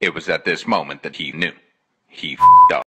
It was at this moment that he knew. He f***ed up.